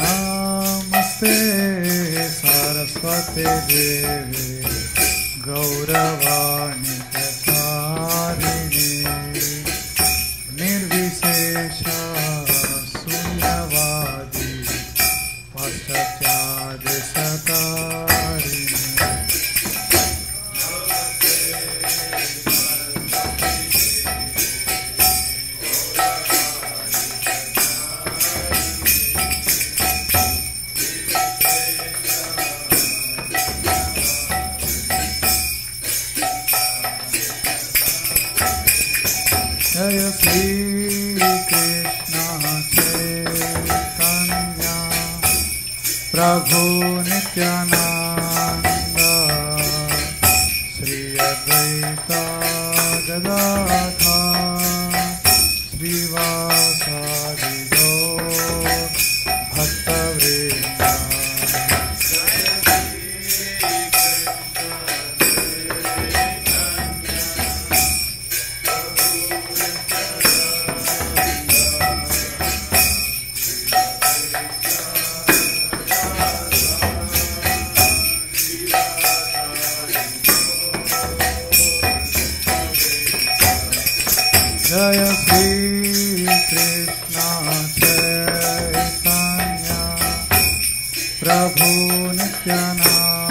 नमस्ते सरस्वती देवी गौरवाणी प्रभु नित्यानंद। प्रभो प्रभुनः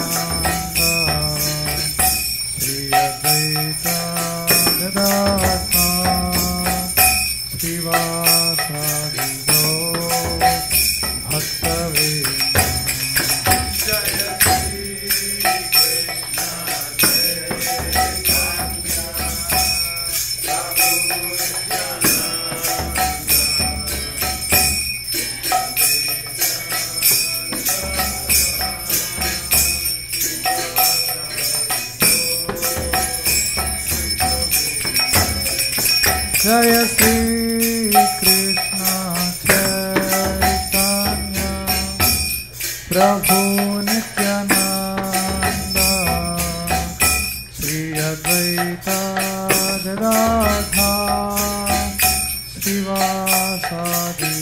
जय श्री कृष्ण चैतन्य श्री अद्वैत श्रीवासादि भक्तवृंद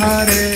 हरे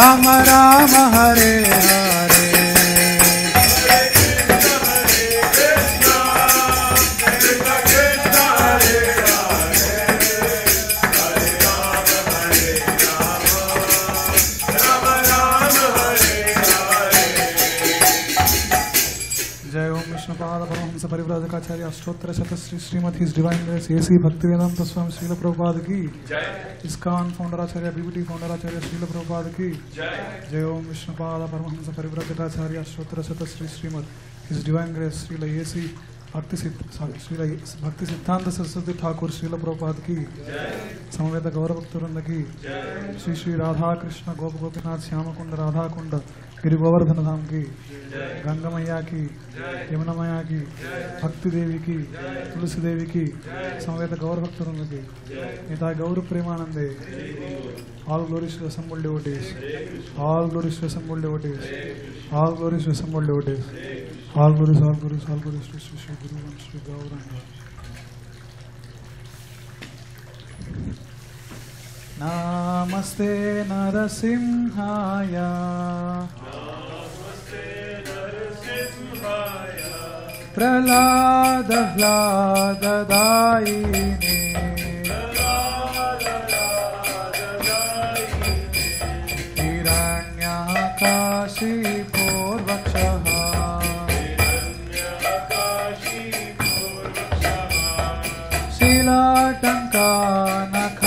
Rama, Rama Rama, अष्टोत्तर शत Shri Srimad his divine grace A C Bhakti Vedanta Swami Srila Prabhupada की। ISKCON founder Acharya BBT founder Acharya Srila Prabhupada की। जय। ओम विष्णुपाद परमहंस परिव्राजकाचार्य अष्टोत्तर शत Shri Srimad his divine grace Srila A C Bhakti Srila Bhakti सिद्धांत सरस्वती ठाकुर श्रील प्रभुपाद की। समवेत गौरव भक्तवृंद की श्री श्री राधा कृष्ण गोप गोपीनाथ श्याम कुंड राधा कुंड గిరి గోవర్ధన ధామ్కి గంగమయ్యకి యమునమయ్యాకి భక్తిదేవికి తులసిదేవికి సమవేత గౌరభక్తులకి మిగతా గౌరవ ప్రేమానందే. All glories assemble devotees all glories assemble devotees all glories assemble devotees all glories all glories all glories Shri Shri Guru Shri గౌరవ नमस्ते नरसिंहाय। प्रह्लादह्लाददायिने हिरण्यः काशीपूर्वक्षः शिलाटङ्कान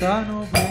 Dano.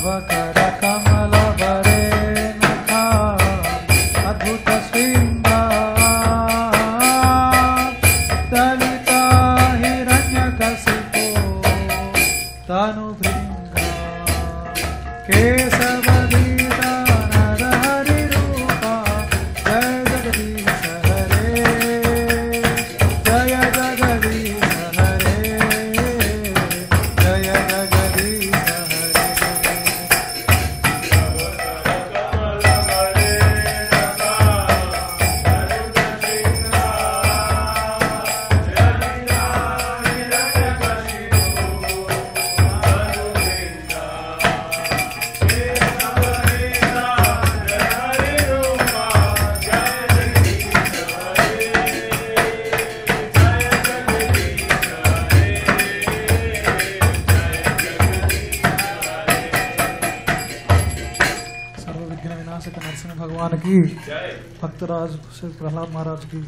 Navakarakam की। भक्तराज श्री प्रहलाद महाराज की।